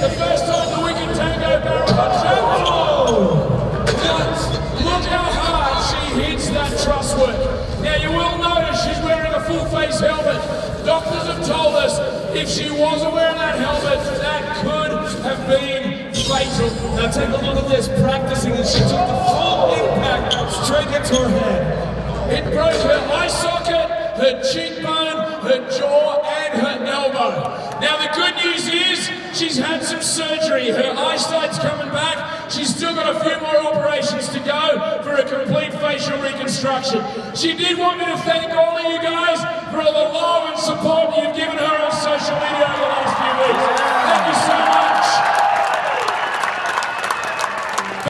the first time the Whiskey Tango barrel. Oh! But look how hard she hits that truss work. Now you will notice she's wearing a full face helmet. Doctors have told us if she wasn't wearing that helmet, that could have been fatal. Now take a look at this, practicing, and she took the full impact straight into her head. It broke her eye socket, her cheekbone, her jaw, and her elbow. Now the good news she's had some surgery. Her eyesight's coming back. She's still got a few more operations to go for a complete facial reconstruction. She did want me to thank all of you guys for all the love and support